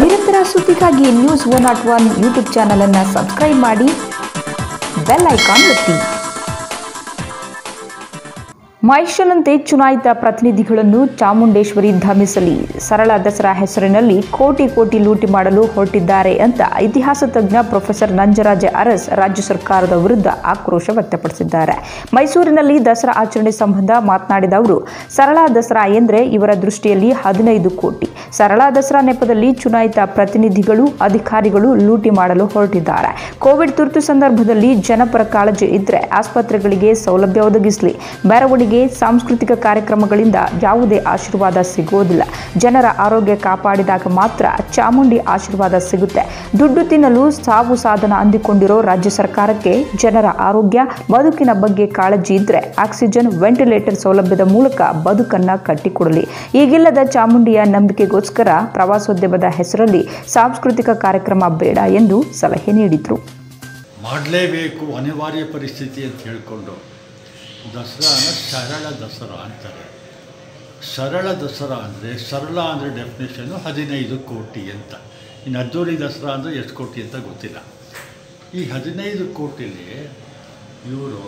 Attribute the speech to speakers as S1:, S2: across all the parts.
S1: ನಿರಂತರ ಸುದ್ದಿಗಾಗಿ news one not one YouTube channel ಅನ್ನು ಸಬ್ಸ್ಕ್ರೈಬ್ ಮಾಡಿ ಬೆಲ್ ಐಕಾನ್ ಒತ್ತಿ. ಮಹೇಶನಂತೆ ಚುನಾಯಿತ ಪ್ರತಿನಿಧಿಗಳನ್ನು ಚಾಮುಂಡೇಶ್ವರಿ ಧಮಿಸಲಿ. ಸರಳ ದಸರಾ ಹೆಸರಿನಲ್ಲಿ ಕೋಟಿ ಕೋಟಿ ಲೂಟಿ ಮಾಡಲು ಹೊರಟಿದ್ದಾರೆ ಅಂತ ಇತಿಹಾಸ ತಜ್ಞ ಪ್ರೊಫೆಸರ್ ನಂಜರಾಜ ಅರಸ್ ರಾಜ್ಯ ಸರ್ಕಾರದ ವಿರುದ್ಧ ಆಕ್ರೋಶ ವ್ಯಕ್ತಪಡಿಸಿದ್ದಾರೆ. ಮೈಸೂರಿನಲ್ಲಿ ದಸರಾ ಆಚರಣೆ ಸಂಬಂಧ ಮಾತನಾಡಿದ ಅವರು, ಸರಳ ದಸರಾ ಎಂದರೆ ಇವರ ದೃಷ್ಟಿಯಲ್ಲಿ ಹದಿನೈದು ಕೋಟಿ. ಸರಳ ದಸರಾ ನೆಪದಲ್ಲಿ ಚುನಾಯಿತ ಪ್ರತಿನಿಧಿಗಳು, ಅಧಿಕಾರಿಗಳು ಲೂಟಿ ಮಾಡಲು ಹೊರಟಿದ್ದಾರೆ. ಕೋವಿಡ್ ತುರ್ತು ಸಂದರ್ಭದಲ್ಲಿ ಜನಪರ ಕಾಳಜಿ ಇದ್ರೆ ಆಸ್ಪತ್ರೆಗಳಿಗೆ ಸೌಲಭ್ಯ ಒದಗಿಸಲಿ. ಮೆರವಣಿಗೆ ಸಾಂಸ್ಕೃತಿಕ ಕಾರ್ಯಕ್ರಮಗಳಿಂದ ಯಾವುದೇ ಆಶೀರ್ವಾದ ಸಿಗೋದಿಲ್ಲ. ಜನರ ಆರೋಗ್ಯ ಕಾಪಾಡಿದಾಗ ಮಾತ್ರ ಚಾಮುಂಡಿ ಆಶೀರ್ವಾದ ಸಿಗುತ್ತೆ. ದುಡ್ಡು ತಿನ್ನಲು ಸಾವು ಸಾಧನ ಅಂದಿಕೊಂಡಿರೋ ರಾಜ್ಯ ಸರ್ಕಾರಕ್ಕೆ ಜನರ ಆರೋಗ್ಯ, ಬದುಕಿನ ಬಗ್ಗೆ ಕಾಳಜಿ ಇದ್ರೆ ಆಕ್ಸಿಜನ್, ವೆಂಟಿಲೇಟರ್ ಸೌಲಭ್ಯದ ಮೂಲಕ ಬದುಕನ್ನ ಕಟ್ಟಿಕೊಡಲಿ. ಈಗಿಲ್ಲದ ಚಾಮುಂಡಿಯ ನಂಬಿಕೆಗೋಸ್ಕರ ಪ್ರವಾಸೋದ್ಯಮದ ಹೆಸರಲ್ಲಿ ಸಾಂಸ್ಕೃತಿಕ ಕಾರ್ಯಕ್ರಮ ಬೇಡ ಎಂದು ಸಲಹೆ ನೀಡಿದರು.
S2: ಮಾಡಲೇಬೇಕು ಅನಿವಾರ್ಯ ಪರಿಸ್ಥಿತಿ ಅಂತ ಹೇಳಿಕೊಂಡು ದಸರಾನ ಸರಳ ದಸರಾ ಅಂತಾರೆ. ಸರಳ ದಸರಾ ಅಂದರೆ ಸರಳ ಅಂದರೆ ಡೆಫಿನೇಷನ್ನು ಹದಿನೈದು ಕೋಟಿ ಅಂತ. ಇನ್ನು ಅದ್ದೂರಿ ದಸರಾ ಅಂದರೆ ಎಷ್ಟು ಕೋಟಿ ಅಂತ ಗೊತ್ತಿಲ್ಲ. ಈ ಹದಿನೈದು ಕೋಟಿಲಿ ಇವರು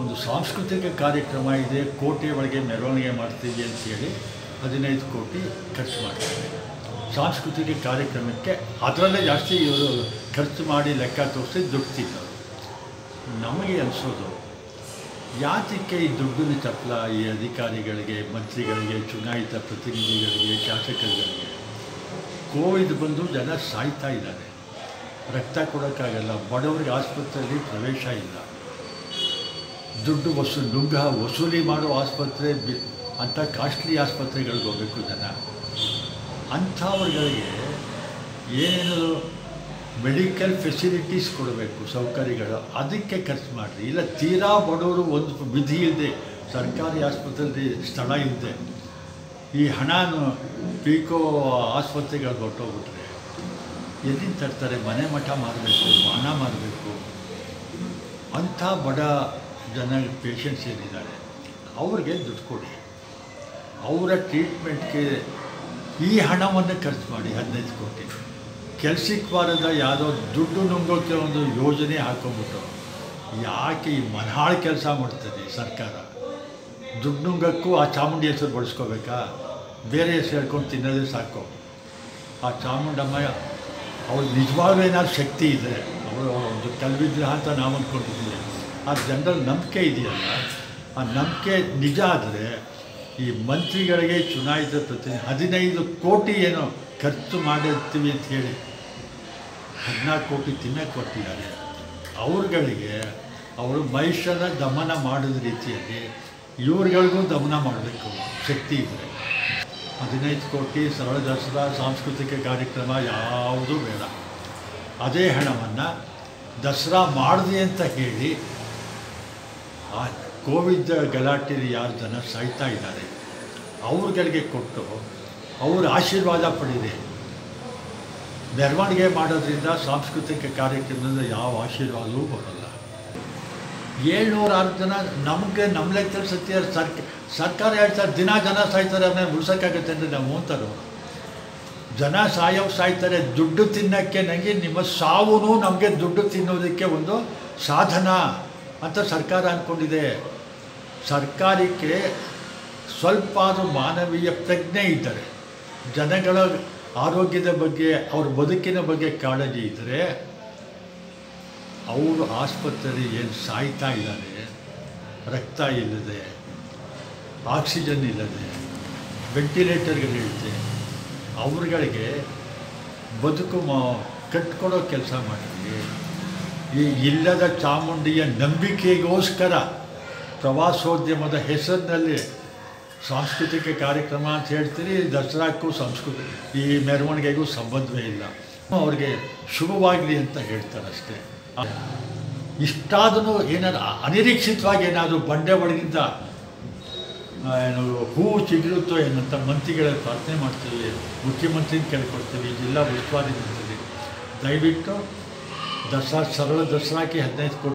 S2: ಒಂದು ಸಾಂಸ್ಕೃತಿಕ ಕಾರ್ಯಕ್ರಮ ಇದೆ, ಕೋಟೆ ಒಳಗೆ ಮೆರವಣಿಗೆ ಮಾಡ್ತೀವಿ ಅಂತೇಳಿ ಹದಿನೈದು ಕೋಟಿ ಖರ್ಚು ಮಾಡ್ತಾರೆ. ಸಾಂಸ್ಕೃತಿಕ ಕಾರ್ಯಕ್ರಮಕ್ಕೆ ಅದರಲ್ಲೇ ಜಾಸ್ತಿ ಇವರು ಖರ್ಚು ಮಾಡಿ ಲೆಕ್ಕ ತೋರಿಸಿ ದುಡ್ಡು ನಮಗೆ ಅನಿಸೋದು, ಯಾತಕ್ಕೆ ಈ ದುಡ್ಡಿನ ಚಪ್ಪಲ ಈ ಅಧಿಕಾರಿಗಳಿಗೆ, ಮಂತ್ರಿಗಳಿಗೆ, ಚುನಾಯಿತ ಪ್ರತಿನಿಧಿಗಳಿಗೆ, ಶಾಸಕರುಗಳಿಗೆ? ಕೋವಿಡ್ ಬಂದು ಜನ ಸಾಯ್ತಾ ಇದ್ದಾರೆ. ರಕ್ತ ಕೊಡೋಕ್ಕಾಗಲ್ಲ, ಬಡವರಿಗೆ ಆಸ್ಪತ್ರೆಯಲ್ಲಿ ಪ್ರವೇಶ ಇಲ್ಲ. ದುಡ್ಡು ವಸೂ, ನುಗ್ಗ ವಸೂಲಿ ಮಾಡೋ ಆಸ್ಪತ್ರೆ ಅಂಥ ಕಾಸ್ಟ್ಲಿ ಆಸ್ಪತ್ರೆಗಳಿಗೆ ಹೋಗಬೇಕು ಜನ. ಅಂಥವ್ರುಗಳಿಗೆ ಏನು ಮೆಡಿಕಲ್ ಫೆಸಿಲಿಟೀಸ್ ಕೊಡಬೇಕು, ಸೌಕರ್ಯಗಳು, ಅದಕ್ಕೆ ಖರ್ಚು ಮಾಡಿರಿ. ಇಲ್ಲ ತೀರಾ ಬಡವರು ಒಂದು ವಿಧಿ ಇದೆ ಸರ್ಕಾರಿ ಆಸ್ಪತ್ರೆಯಲ್ಲಿ ಸ್ಥಳ ಇದೆ ಈ ಹಣನು ಪೀಕೋ ಆಸ್ಪತ್ರೆಗಳು ಹೊರಟೋಗ್ಬಿಟ್ರೆ ಎಲ್ಲಿಂದ ತರ್ತಾರೆ? ಮನೆ ಮಠ ಮಾಡಬೇಕು ಮಾನ ಮಾಡಬೇಕು. ಅಂಥ ಬಡ ಜನ ಪೇಷಂಟ್ಸ್ ಏನಿದ್ದಾರೆ, ಅವ್ರಿಗೆ ದುಡ್ಡು ಕೊಡಿ ಅವರ ಟ್ರೀಟ್ಮೆಂಟ್ಗೆ ಈ ಹಣವನ್ನು ಖರ್ಚು ಮಾಡಿ ಹದಿನೈದು ಕೋಟಿ. ಕೆಲಸಕ್ಕೆ ಬಾರದ ಯಾವುದೋ ದುಡ್ಡು ನುಂಗೋಕ್ಕೆ ಒಂದು ಯೋಜನೆ ಹಾಕೊಂಬಿಟ್ಟು ಯಾಕೆ ಈ ಮನಹಾಳು ಕೆಲಸ ಮಾಡ್ತದೆ ಸರ್ಕಾರ? ದುಡ್ಡು ನುಂಗಕ್ಕೂ ಆ ಚಾಮುಂಡಿ ಹೆಸರು ಬಳಸ್ಕೋಬೇಕಾ? ಬೇರೆ ಹೆಸರು ಹೇಳ್ಕೊಂಡು ತಿನ್ನೋದೇ ಸಾಕು. ಆ ಚಾಮುಂಡಮ್ಮ ಅವ್ರು ನಿಜವಾಗ್ಲೂ ಏನಾದ್ರು ಶಕ್ತಿ ಇದೆ ಅವರು ಒಂದು ಕಲ್ವಿಗ್ರಹ ಅಂತ ನಾವು ಅಂದ್ಕೊಂಡಿದ್ದೀವಿ ಆ ಜನರಲ್ಲಿ ನಂಬಿಕೆ ಇದೆಯಲ್ಲ, ಆ ನಂಬಿಕೆ ನಿಜ ಆದರೆ ಈ ಮಂತ್ರಿಗಳಿಗೆ ಚುನಾಯಿತ ಪ್ರತಿ ಹದಿನೈದು ಕೋಟಿ ಏನೋ ಖರ್ಚು ಮಾಡಿರ್ತೀವಿ ಅಂತ ಹೇಳಿ ಹದಿನಾಲ್ಕು ಕೋಟಿ ತಿನ್ನಕ್ಕೆ ಕೊಟ್ಟಿದ್ದಾರೆ. ಅವ್ರುಗಳಿಗೆ ಅವರು ಮಹಿಷನ ದಮನ ಮಾಡಿದ ರೀತಿಯಲ್ಲಿ ಇವ್ರುಗಳಿಗೂ ದಮನ ಮಾಡಬೇಕು ಶಕ್ತಿ ಇದ್ದರೆ ಹದಿನೈದು ಕೋಟಿ ಸರಳ ದಸರಾ ಸಾಂಸ್ಕೃತಿಕ ಕಾರ್ಯಕ್ರಮ ಯಾವುದೂ ಬೇಡ. ಅದೇ ಹಣವನ್ನು ದಸರಾ ಮಾಡಿದೆ ಅಂತ ಹೇಳಿ ಆ ಕೋವಿಡ್ ಗಲಾಟೆಯಲ್ಲಿ ಯಾರು ಜನ ಸಾಯ್ತಾ ಇದ್ದಾರೆ, ಅವ್ರುಗಳಿಗೆ ಕೊಟ್ಟು ಅವರ ಆಶೀರ್ವಾದ ಪಡೆದಿದೆ ಮೆರವಣಿಗೆ ಮಾಡೋದ್ರಿಂದ ಸಾಂಸ್ಕೃತಿಕ ಕಾರ್ಯಕ್ರಮದಿಂದ ಯಾವ ಆಶೀರ್ವಾದವೂ ಬರೋಲ್ಲ. ಏಳ್ನೂರ ಆರು ಜನ ನಮಗೆ ನಮ್ಮ ಲೆಕ್ಕದಲ್ಲಿ ಸತ್ಯ ಸರ್ಕ, ಸರ್ಕಾರ ಹೇಳ್ತಾರೆ ದಿನ ಜನ ಸಾಯ್ತಾರೆ ಅದನ್ನ ಉಳ್ಸೋಕ್ಕಾಗತ್ತೆ ಅಂದರೆ ನಾವು ಅಂತಾರೆ ಜನ ಸಾಯೋ ಸಾಯ್ತಾರೆ, ದುಡ್ಡು ತಿನ್ನೋಕ್ಕೆ ನನಗೆ ನಿಮ್ಮ ಸಾವು ನಮಗೆ ದುಡ್ಡು ತಿನ್ನೋದಕ್ಕೆ ಒಂದು ಸಾಧನ. ಅಂತ ಸರ್ಕಾರ ಅಂದ್ಕೊಂಡಿದೆ ಸರ್ಕಾರಕ್ಕೆ ಸ್ವಲ್ಪ ಆದರೂ ಮಾನವೀಯ ಪ್ರಜ್ಞೆ ಇದ್ದರೆ, ಜನಗಳ ಆರೋಗ್ಯದ ಬಗ್ಗೆ, ಅವ್ರ ಬದುಕಿನ ಬಗ್ಗೆ ಕಾಳಜಿ ಇದ್ದರೆ, ಅವರು ಆಸ್ಪತ್ರೆಯಲ್ಲಿ ಏನು ಸಾಯ್ತಾ ಇದ್ದಾರೆ, ರಕ್ತ ಇಲ್ಲದೆ, ಆಕ್ಸಿಜನ್ ಇಲ್ಲದೆ ವೆಂಟಿಲೇಟರ್ಗಳಿಲ್ಲದೆ ಅವ್ರಗಳಿಗೆ ಬದುಕು ಮಾ ಕಟ್ಕೊಡೋ ಕೆಲಸ ಮಾಡಿದ್ವಿ ಈ ಇಲ್ಲದ ಚಾಮುಂಡಿಯ ನಂಬಿಕೆಗೋಸ್ಕರ ಪ್ರವಾಸೋದ್ಯಮದ ಹೆಸರಿನಲ್ಲಿ ಸಾಂಸ್ಕೃತಿಕ ಕಾರ್ಯಕ್ರಮ ಅಂತ ಹೇಳ್ತೀರಿ, ದಸರಾಕ್ಕೂ ಸಂಸ್ಕೃತಿ, ಈ ಮೆರವಣಿಗೆಗೂ ಸಂಬಂಧವೇ ಇಲ್ಲ. ಅವ್ರಿಗೆ ಶುಭವಾಗಲಿ ಅಂತ ಹೇಳ್ತಾರೆ ಅಷ್ಟೇ ಇಷ್ಟಾದರೂ ಏನಾದ್ರು ಅನಿರೀಕ್ಷಿತವಾಗಿ ಏನಾದರೂ ಬಂಡೆ ಒಳಗಿಂದ ಏನು ಹೂವು ಚಿಗಿರುತ್ತೋ ಏನಂತ ಮಂತ್ರಿಗಳಲ್ಲಿ ಪ್ರಾರ್ಥನೆ ಮಾಡ್ತೀವಿ, ಮುಖ್ಯಮಂತ್ರಿನ ಕೇಳ್ಕೊಡ್ತೀವಿ, ಜಿಲ್ಲಾ ಉಸ್ತುವಾರಿ ಮಾಡ್ತೀವಿ ದಯವಿಟ್ಟು ದಸರಾ ಸರಳ ದಸರಾಕ್ಕೆ ಹದಿನೈದು ಕೋಟಿ